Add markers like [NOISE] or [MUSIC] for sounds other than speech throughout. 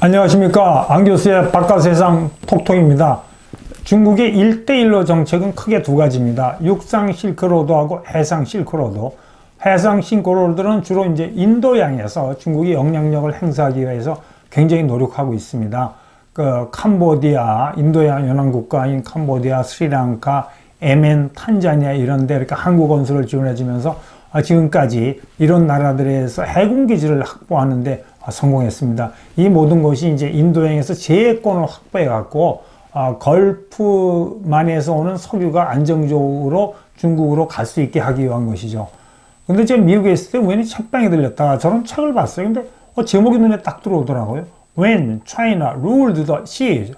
안녕하십니까. 안교수의 바깥세상 톡톡입니다. 중국의 1대1로 정책은 크게 두 가지입니다. 육상 실크로드하고 해상 실크로드 해상 실크로드는 주로 이제 인도양에서 중국이 영향력을 행사하기 위해서 굉장히 노력하고 있습니다. 그 캄보디아 인도양 연안국가인 캄보디아 스리랑카 에멘 탄자니아 이런 데 이렇게 항구 건설을 지원해 주면서 지금까지 이런 나라들에서 해군 기지를 확보하는데 성공했습니다. 이 모든 것이 이제 인도양에서 제해권을 확보해 갖고 어, 걸프만에서 오는 석유가 안정적으로 중국으로 갈 수 있게 하기 위한 것이죠. 근데 제가 미국에 있을 때 우연히 책방에 들렸다가 저런 책을 봤어요. 근데 어, 제목이 눈에 딱 들어오더라고요. When China ruled the sea.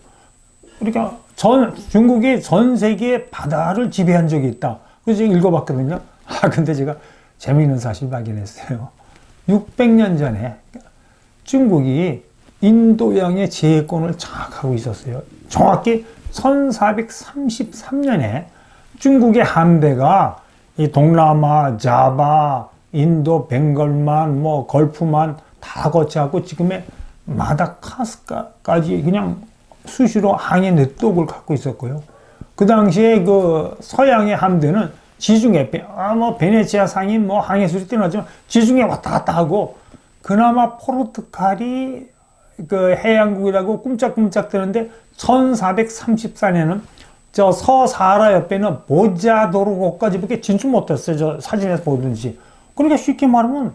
그러니까 전, 중국이 전 세계 바다를 지배한 적이 있다. 그래서 제가 읽어봤거든요. 아, 근데 제가 재미있는 사실 발견했어요. [LAUGHS] 600년 전에 중국이 인도양의 제해권을 장악하고 있었어요. 정확히 1433년에 중국의 함대가 이 동남아, 자바, 인도, 벵걸만, 뭐 걸프만 다 거쳐갖고 지금의 마다카스카까지 그냥 수시로 항해 네트워크를 갖고 있었고요. 그 당시에 그 서양의 함대는 지중해, 아, 뭐, 베네치아 상인 뭐 항해술이 뛰어났지만 지중해 왔다 갔다 하고 그나마 포르투갈이 그 해양국이라고 꿈짝꿈짝 되는데 1434년은 저 서사하라 옆에는 보자도르고까지밖에 진출 못했어요. 저 사진에서 보든지. 그러니까 쉽게 말하면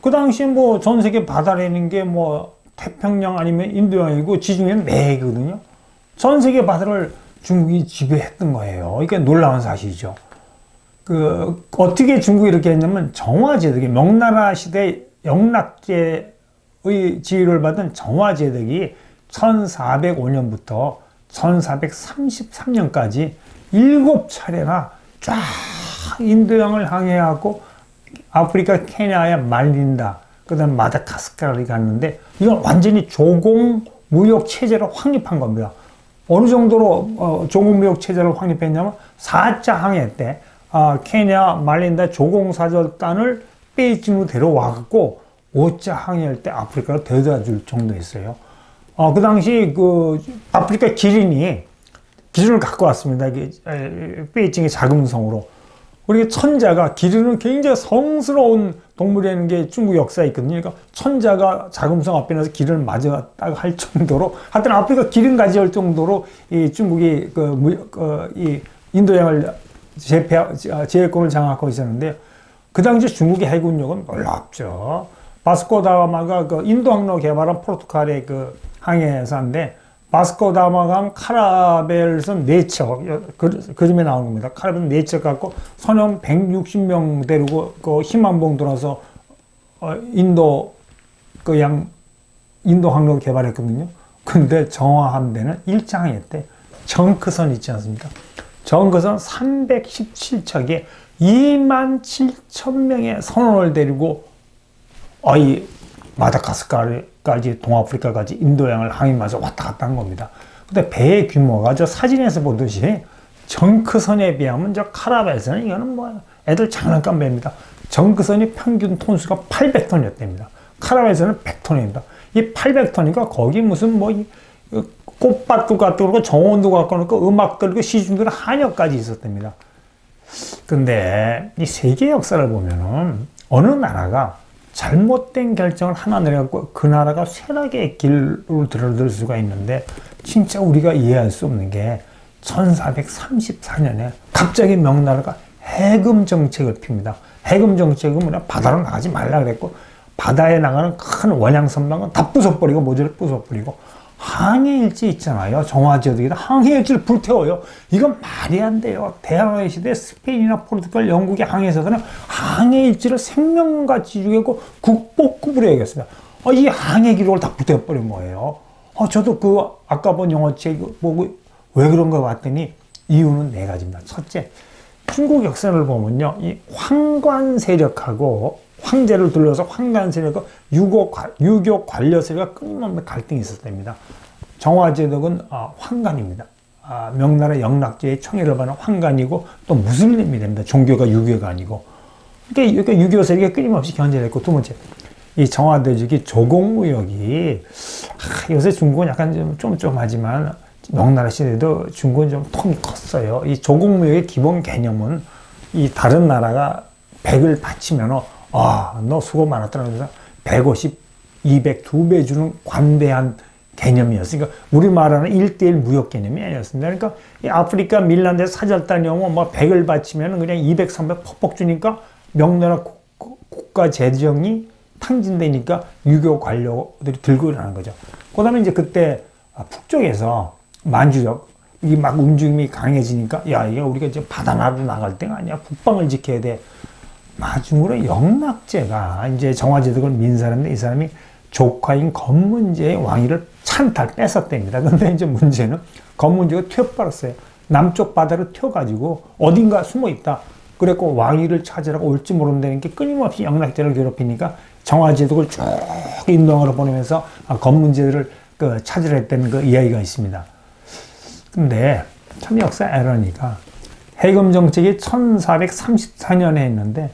그 당시에 뭐 전 세계 바다라는 게 뭐 태평양 아니면 인도양이고 지중해는 매거든요. 전 세계 바다를 중국이 지배했던 거예요. 이게 놀라운 사실이죠. 그 어떻게 중국이 이렇게 했냐면 정화제득이 명나라 시대 영락제의 지위를 받은 정화제득이 1405년부터 1433년까지 일곱 차례나 쫙 인도양을 항해하고 아프리카 케냐에 말린다. 그 다음 마다카스카르를 갔는데 이건 완전히 조공 무역 체제를 확립한 겁니다. 어느 정도로 어, 조공 무역 체제를 확립했냐면 4차 항해 때 어, 케냐 말린다 조공사절단을 베이징으로 데려와갖고 5차 항해할 때 아프리카로 데려다 줄 정도였어요. 어, 그 당시 그 아프리카 기린이 기린을 갖고 왔습니다. 베이징의 자금성으로. 그리고 천자가 기린은 굉장히 성스러운 동물이라는 게 중국 역사에 있거든요. 그러니까 천자가 자금성 앞에 나서 기린을 맞았다고 할 정도로 하여튼 아프리카 기린 가지할 정도로 이 중국이 그, 그, 이 인도양을 제패, 제해권을 장악하고 있었는데 그 당시 중국의 해군력은 놀랍죠. 바스코다마가 그 인도 항로 개발한 포르투갈의 그 항해사인데 바스코다마가 카라벨선 4척 그, 그림에 나오는 겁니다. 카라벨 4척 갖고 선원 160명 데리고 그 희만봉 돌아서 어, 인도 그 양 인도 항로 개발했거든요. 근데 정화 함대는 일장항해 때 정크선 있지 않습니까? 정크선 317척에 2만 7천 명의 선원을 데리고 어이 마다가스카르까지 동아프리카까지 인도양을 항해하면서 왔다 갔다 한 겁니다. 근데 배의 규모가 저 사진에서 보듯이 정크선에 비하면 저 카라벨선은 이거는 뭐 애들 장난감 배입니다. 정크선이 평균 톤수가 800톤이었답니다. 카라벨선은 100톤입니다. 이 800톤이니까 거기 무슨 뭐 꽃밭도 갖고 그러고 정원도 갖고 그러고 음악들 그 시중들 한여까지 있었답니다. 근데 이 세계 역사를 보면은 어느 나라가 잘못된 결정을 하나 내려갖고 그 나라가 쇠락의 길로 들어들 수가 있는데 진짜 우리가 이해할 수 없는 게 1434년에 갑자기 명나라가 해금 정책을 핍니다. 해금 정책은 뭐냐 바다로 나가지 말라 그랬고 바다에 나가는 큰 원양 선박은 다 부숴버리고 모조리 부숴버리고 항해일지 있잖아요. 정화지역이다. 항해일지를 불태워요. 이건 말이 안 돼요. 대항해 시대 스페인이나 포르투갈, 영국의 항해사들은 항해일지를 생명같이 죽이고 국보급으로 여겼습니다. 어, 이 항해 기록을 다 불태워버린 거예요. 어, 저도 그 아까 본 영어책 보고 왜 그런가 봤더니 이유는 네 가지입니다. 첫째, 중국 역사를 보면요. 이 황관 세력하고 황제를 둘러서 황간 세력과 유교, 유교 관료 세력과 끊임없는 갈등이 있었답니다. 정화제독은 아, 황간입니다. 아, 명나라 영락제의 청해를 받은 황간이고 또 무슬림이 됩니다. 종교가 유교가 아니고. 그러니까 6.25 세력이 끊임없이 견제를 했고, 두 번째, 이 정화대적이 조공무역이, 아, 요새 중국은 약간 좀 쫌쫌하지만, 명나라 시대도 중국은 좀 통이 컸어요. 이 조공무역의 기본 개념은 이 다른 나라가 100을 바치면, 아, 너 수고 많았더라. 그래서 150, 200, 두배 주는 관대한 개념이었으니까 우리 말하는 1대1 무역 개념이 아니었습니다. 그러니까 이 아프리카 밀란데 사절단이 오면 뭐 100을 바치면 그냥 200, 300 퍽퍽 주니까 명나라 국가 재정이 탕진되니까 유교 관료들이 들고 일어나는 거죠. 그 다음에 이제 그때 북쪽에서 만주적 이게 막 움직임이 강해지니까 야 이게 우리가 이제 바다 나로 나갈 때가 아니야 북방을 지켜야 돼 마중으로 영락제가 이제 정화제독을 민 사람인데 이 사람이 조카인 검문제의 왕위를 찬탈 뺏었답니다. 근데 이제 문제는 검문제가 튀어버렸어요. 남쪽 바다로 튀어가지고 어딘가 숨어 있다. 그랬고 왕위를 찾으라고 올지 모른다는 게 끊임없이 영락제를 괴롭히니까 정화제독을 쭉 인도항으로 보내면서 검문제를 그 찾으려 했다는 그 이야기가 있습니다. 근데 참 역사 에러니까 해금 정책이 1434년에 했는데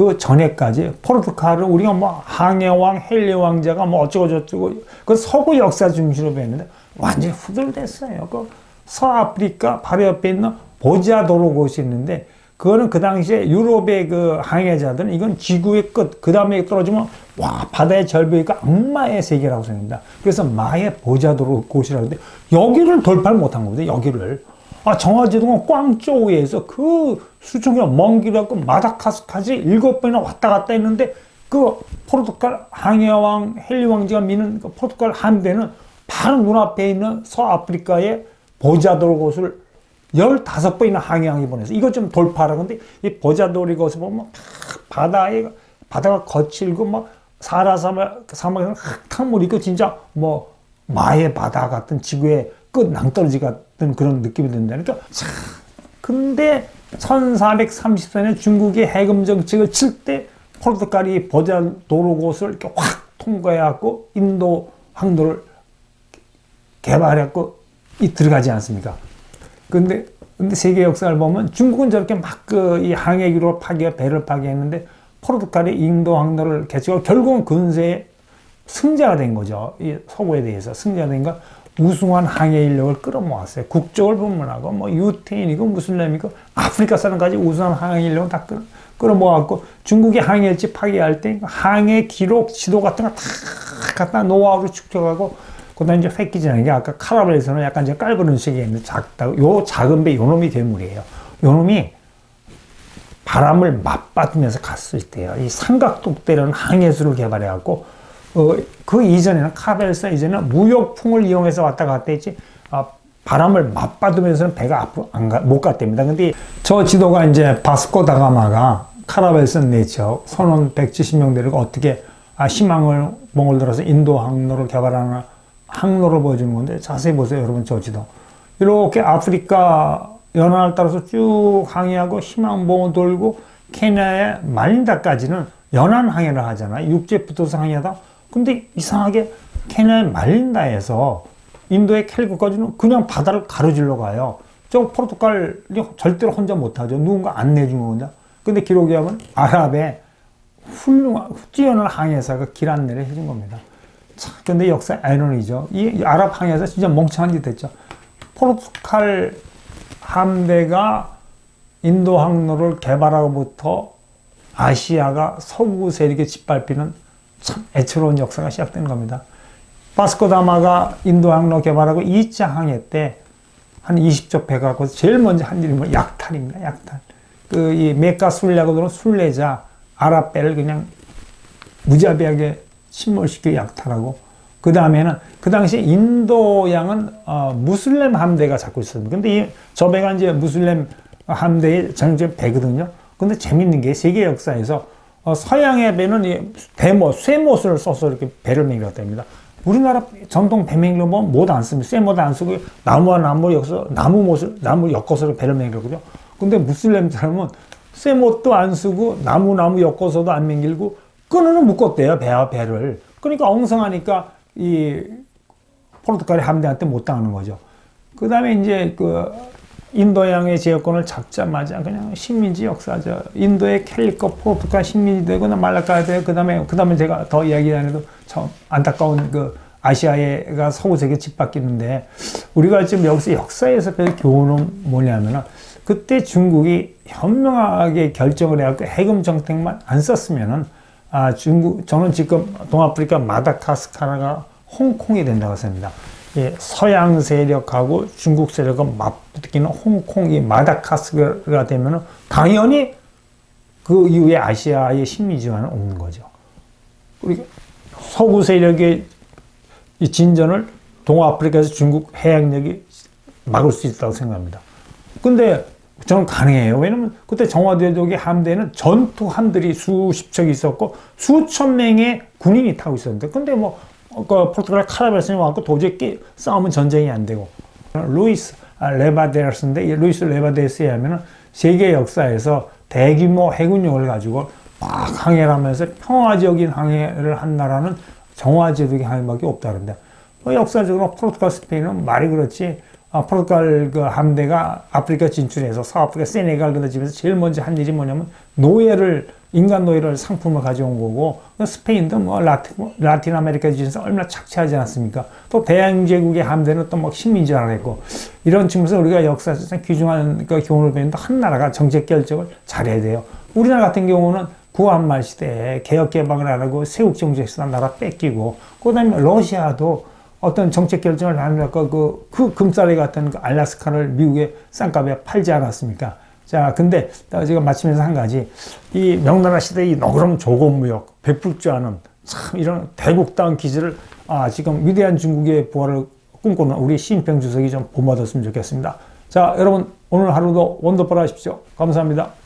그 전에까지 포르투갈을 우리가 뭐 항해왕, 헬리왕자가 뭐 어쩌고저쩌고 그 서구 역사 중심으로 배웠는데 완전히 후들됐어요. 그 서아프리카 바로 옆에 있는 보자도로 곳이 있는데 그거는 그 당시에 유럽의 그 항해자들은 이건 지구의 끝, 그 다음에 떨어지면 와, 바다의 절벽이니까 악마의 세계라고 생각합니다. 그래서 마의 보자도로 곳이라고 하는데 여기를 돌파를 못한 겁니다. 여기를. 아, 정화제동은 꽝쪼우에서 그 수천 킬로 먼 길을 갖고 마다카스까지 일곱 번이나 왔다 갔다 했는데 그 포르투갈 항해왕 헨리 왕제가 미는 그 포르투갈 함대는 바로 눈앞에 있는 서아프리카의 보자도르 곳을 열다섯 번이나 항해왕이 보내서 이것 좀 돌파라. 근데 이 보자도르 곳을 보면 바다에, 바다가 거칠고 막 사라 사막, 사막에서 흙탕물 있고 진짜 뭐 마의 바다 같은 지구의 끝 낭떠러지 같은 그런 느낌이 든다니까. 참. 근데 1434년 중국이 해금 정책을 칠 때 포르투갈이 버자 도로곳을 이렇게 확 통과해갖고 인도 항로를 개발했고 이 들어가지 않습니까? 근데 근데 세계 역사를 보면 중국은 저렇게 막 그 이 항해기로 파괴 배를 파괴했는데 포르투갈이 인도 항로를 개척하고 결국은 근세의 승자가 된 거죠. 이 서구에 대해서 승자가 된가 우승한 항해 인력을 끌어모았어요. 국적을 불문하고 뭐 유태인이고 무슬림이고 아프리카 사람까지 우승한 항해 인력을 다 끌어, 끌어모았고 중국이 항해일지 파괴할 때 항해 기록 지도 같은 거 다 갖다 노하우로 축적하고 그다음 이제 획기지는 게 아까 카라벨에서는 약간 이제 깔그런 식이 있는 작다. 요 작은 배 요놈이 대물이에요. 요놈이 바람을 맞받으면서 갔을 때요. 이 삼각독대라는 항해수를 개발해갖고 어, 그 이전에는 카벨사 이전에는 무역풍을 이용해서 왔다 갔다 했지 아, 바람을 맞받으면서는 배가 앞으로 안 가, 못 갔답니다. 근데 저 지도가 이제 바스코 다가마가 카라벨선 내쳐 선원 170명 데리고 어떻게 아, 희망을 몽을 들어서 인도 항로를 개발하는 항로를 보여주는 건데 자세히 보세요 여러분 저 지도. 이렇게 아프리카 연안을 따라서 쭉 항해하고 희망봉을 돌고 케냐의 말린다까지는 연안 항해를 하잖아요 육지부터 항해하다 근데 이상하게 케냐의 말린다에서 인도의 캘리코까지는 그냥 바다를 가로질러 가요. 저 포르투갈이 절대로 혼자 못하죠. 누군가 안내주는 건데. 근데 기록에 하면 아랍의 훌륭한, 뛰어난 항해사가 길 안내를 해준 겁니다. 참, 근데 역사 아이러니죠. 이 아랍 항해사 진짜 멍청한 짓 했죠. 포르투갈 함대가 인도 항로를 개발하고부터 아시아가 서구 세력에 짓밟히는 참 애처로운 역사가 시작된 겁니다. 바스코다마가 인도 항로 개발하고 2차 항해 때 한 20조 배가 고 제일 먼저 한 일이 뭐 약탈입니다. 약탈. 그 이 메카 순례하고 들어 순례자 아랍 배를 그냥 무자비하게 침몰시켜 약탈하고 그 다음에는 그 당시 인도양은 어, 무슬림 함대가 잡고 있었습니다. 근데 이 저 배가 이제 무슬림 함대의 전쟁 배거든요. 근데 재밌는 게 세계 역사에서 어, 서양의 배는 대못, 쇠못을 써서 이렇게 배를 매겼답니다. 우리나라 전통 배맹이로 보면 못 안 씁니다. 쇠못 안 쓰고 나무와 나무를 엮어서 나무 못을 나무 엮어서 배를 매기거든요. 근데 무슬림 사람은 쇠못도 안 쓰고 나무 나무 엮어서도 안 매길고 끈으로 묶었대요 배와 배를. 그러니까 엉성하니까 이 포르투갈의 함대한테 못 당하는 거죠. 그 다음에 이제 그 인도양의 제어권을 잡자마자 그냥 식민지 역사죠. 인도의 캘리커 포르투갈 식민지 되고 나 말라카 되고 그다음에 그다음에 제가 더 이야기 안 해도 참 안타까운 그 아시아가 서구 세계 짓바뀌는데 우리가 지금 여기서 역사에서 별 교훈은 뭐냐면은 그때 중국이 현명하게 결정을 해갖고 해금 정책만 안 썼으면은 아 중국 저는 지금 동아프리카 마다카스카르가 홍콩이 된다고 생각합니다. 예, 서양 세력하고 중국 세력과 맞붙기는 홍콩이 마다카스카르가 되면은 당연히 그 이후에 아시아의 식민지화는 오는 거죠. 우리 서구 세력의 이 진전을 동아프리카에서 중국 해양력이 막을 수 있다고 생각합니다. 근데 저는 가능해요. 왜냐면 그때 정화제독의 함대는 전투 함들이 수십 척 있었고 수천 명의 군인이 타고 있었는데 근데 뭐 그 포르투갈 카라벨선이 와갖고 도저히 깨, 싸우면 전쟁이 안 되고. 루이스 레바데스인데 루이스 레바데스에 하면은 세계 역사에서 대규모 해군력을 가지고 막 항해를 하면서 평화적인 항해를 한 나라는 정화제독의 항해밖에 없다는데 뭐 역사적으로 포르투갈 스페인은 말이 그렇지 아, 포르투갈 그 함대가 아프리카 진출해서 서아프리카 세네갈 그다집에서 제일 먼저 한 일이 뭐냐면 노예를 인간 노예를 상품을 가져온 거고 스페인도 뭐 라틴, 라틴 아메리카 지에서 얼마나 착취하지 않았습니까? 또 대양 제국의 함대는 또 막 식민지화를 했고 이런 측면에서 우리가 역사에서 귀중한 그 교훈을 배운다 한 나라가 정책 결정을 잘해야 돼요. 우리나라 같은 경우는 구한말 시대에 개혁 개방을 안 하고 세국 정책에서 나라 뺏기고 그다음에 러시아도 어떤 정책 결정을 하면서 그, 그 금싸리 같은 그 알라스카를 미국의 싼값에 팔지 않았습니까? 자, 근데 제가 마치면서 한 가지, 이 명나라 시대의 너그럼 조건무역, 아는 참 이런 대국다운 기질을 아, 지금 위대한 중국의 부활을 꿈꾸는 우리 시진핑 주석이 좀 본받았으면 좋겠습니다. 자, 여러분 오늘 하루도 원더풀 하십시오. 감사합니다.